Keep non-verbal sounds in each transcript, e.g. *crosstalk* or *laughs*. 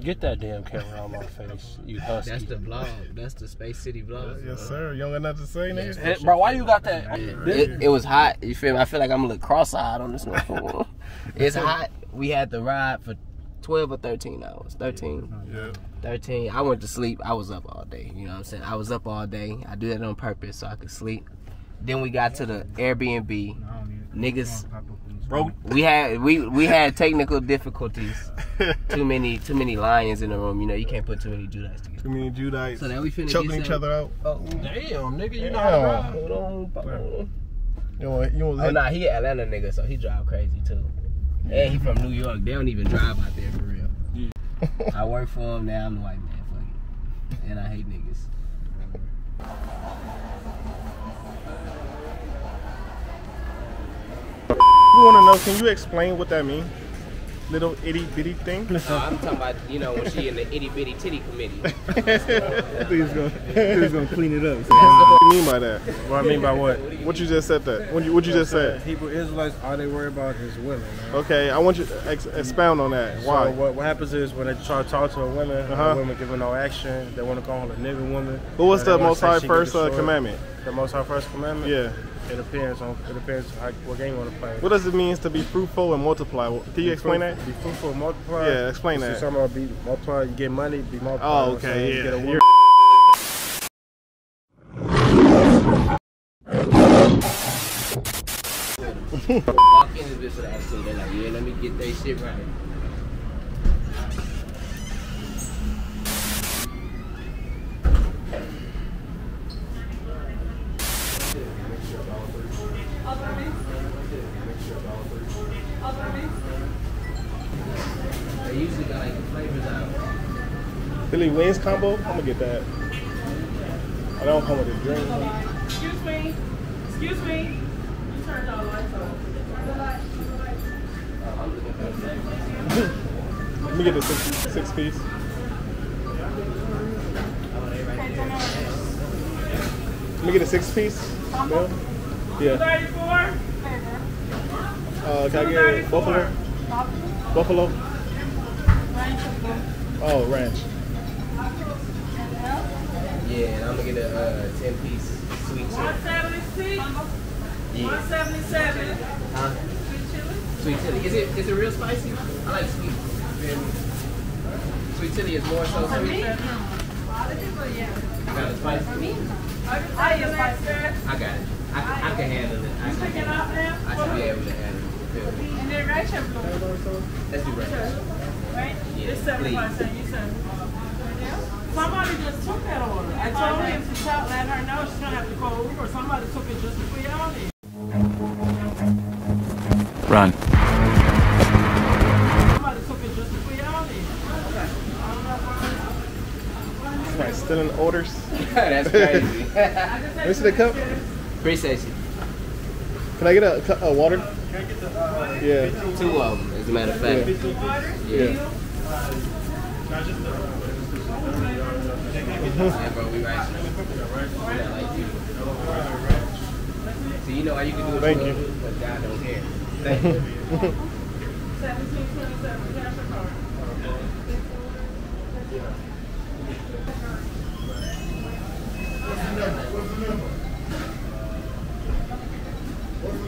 Get that damn camera on my face, you husky. That's the vlog. That's the Space City vlog. Yes, sir. You don't got nothing to say, nigga? Hey, bro, why you got that? It, it was hot. You feel me? I feel like I'm a little cross-eyed on this one. *laughs* it's hot. We had to ride for 12 or 13 hours. 13. Yeah. 13. I went to sleep. I was up all day. You know what I'm saying? I was up all day. I do that on purpose so I could sleep. Then we got to the Airbnb. Niggas Bro, we had we we had technical difficulties. *laughs* too many too many lions in the room. You know, you can't put too many Judahites together. too many Judahites So now we finna choking each other out. Oh, Damn, nigga, you know how to Yeah. ride. hold on, hold on. You want, you want Oh nah, he Atlanta nigga, so he drive crazy too. And he from New York. They don't even drive out there for real. I *laughs* work for him now. I'm the white man. Fuck it. And I hate niggas. You want to know? Can you explain what that means? Little itty bitty thing. No, I'm talking about you know when she in the itty bitty titty committee. *laughs* He's gonna, he's gonna clean it up. What do you mean by that? What I mean by what? What you just said that? What you, what you just said? Hebrew Israelites, all they worry about is women. Man. Okay, I want you to ex- expound on that. Why? So what, what happens is when they try to talk to a woman, and Uh-huh. the woman giving no action, they want to call her a nigger woman. What was the Most High first uh, commandment? The Most High first commandment. Yeah. It depends on it depends how, what game you want to play. What does it mean to be fruitful and multiply? Can you explain that? Be fruitful, and multiply. Yeah, explain So that. Something about be multiply. You get money, be multiplied. Oh, you know what okay. You yeah. get a. You're- Walk in this bitch with an attitude. They're like, yeah, let me get that shit right. They usually got like flavors out. Philly wings combo. I'm gonna get that. I don't come with a drink. Excuse me. Excuse me. You turned all the lights off. Turn the lights. Let me get the six, six piece. Let me get a six piece. Bill. Yeah. 34. Uh, can I get buffalo? Buffalo. Oh, ranch. Yeah, and I'm gonna get a uh, 10 piece sweet chili. 176. Yeah. 177. Huh? Sweet chili. Sweet chili. Is it is it real spicy? I like sweet. Sweet chili is more so sweet. A lot of people, yeah. Got it spicy. I am like. I got it. I, I can handle it. I, Pick it can, up now. I should be able to handle it. You feel? And then ranch and blue. Let's do ranch. Right? Yeah, It's 75 cents. You said. Somebody just took that order. I told him to tell, let her know she's gonna have to call Uber. Somebody took it just before y'all did. Run. Somebody took it just before y'all did. Somebody stealing orders. *laughs* That's crazy. *laughs* Let me see the cup. Appreciate you. Can I get a, a water? Yeah. Two of them, as a matter of fact. Yeah. Yeah, bro, we right. We not like you. So you know how you can do it. Thank you. But God don't care. Thank you. 1727. Cash or card?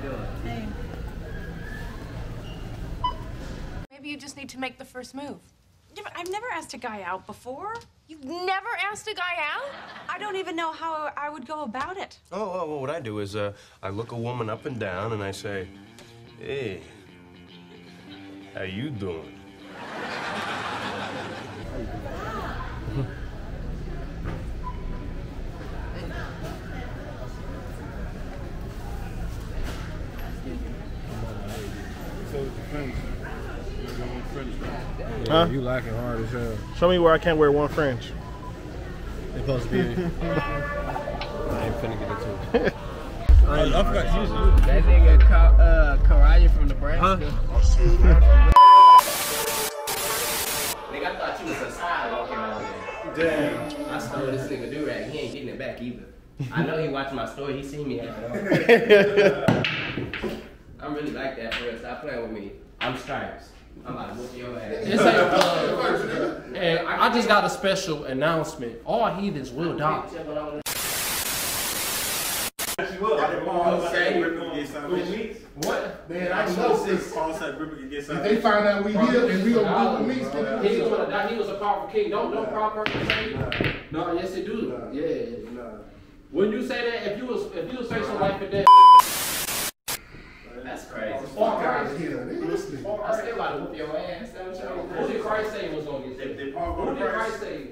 How you doing? Maybe you just need to make the first move. Yeah, but I've never asked a guy out before. You've never asked a guy out? I don't even know how I would go about it. Oh, oh, well, what I do is uh, I look a woman up and down and I say, hey, how you doing? So it depends. You know, Huh? You lacking hard as hell. Show me where I can't wear one French. It's supposed to be. *laughs* I ain't finna get into it. I, I forgot you. That nigga Ka- uh, Karaya from Nebraska. Nigga, I thought you was a side walking around there. Damn. I stole this nigga do rag. He ain't getting it back either. I know he watched my story. He seen me have it on. I'm really like that for real. Stop playing with me. I'm stripes. I'm about to whoop your ass. It's a, *laughs* uh, and I just got a special announcement. All heathens will die. What? Man, I know this. If they find out we here and we don't do the meats, He was, a, he was a powerful king. Don't don't proper say. No, yes it do. Yeah. When you say that, if you was if you was facing life and death, That's crazy. or Christ, Here, this nigga. I still about to whoop your ass. That's what I'm who did Christ say was gonna get saved? Who did Christ say?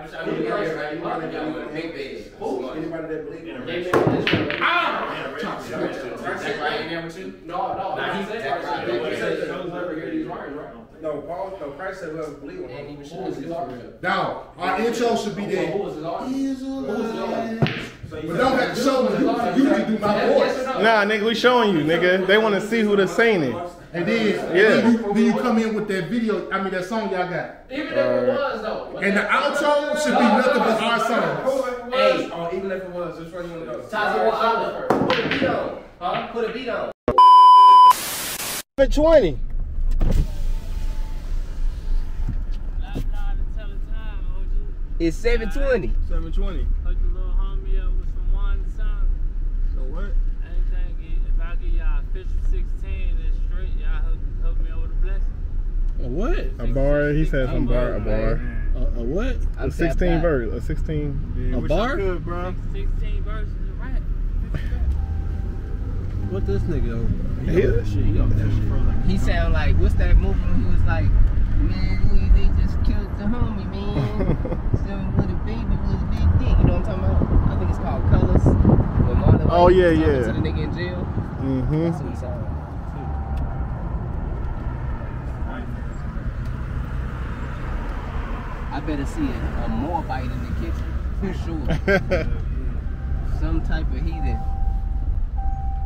I'm trying to get here right. You want to get with a big bed. Who? Anybody that believe in Gave me this Ah! That right in there with you? No, no. Nah, he he- said that Christ. right. He said that whoever hear these words, right? No, Paul, no, Christ said whoever believe in Ain't him. even Who was sure. his audience? Now, our intro should be Who there. was his audience? Who was his audience? But don't have to show me. You usually do my voice. Nah, nigga, we showing you, nigga. They want to see who the saying it. And then, Yeah. then, you, then you come in with that video, I mean, that song y'all got. Even if it was though. And the outro should be nothing but our songs. Hey, Oh, even if it was, which one you want to go? Taza Oliver. Put a beat on. Huh? Put a beat on. For 20. It's 720. 720. Hook your little homie up with some one sound. So what? Anything, if I give y'all official 16 and straight, y'all hook, hook me over the blessing. A what? A bar, he said some bar, a bar. A, a what? A 16 verse, a 16. A bar? 16 verses of rap. What this nigga over? He- He, shit. He off that shit. He sound like, what's that movie when he was like, man, we- they just killed the homie, man. *laughs* Still with a baby with a big dick. You know what I'm talking about? I think it's called Colors. When Marlon Oh, yeah, yeah. To the nigga in jail. Mm-hmm. That's what he sound like. I better see a, a Moabite in the kitchen for sure. *laughs* Some type of heathen.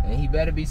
And he better be